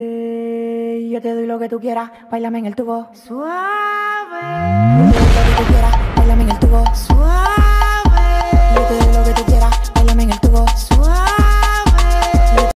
Eh, yo te doy lo que tú quieras, bailame en el tubo. Suave. Yo te doy lo que tú quieras, bailame en el tubo. Suave.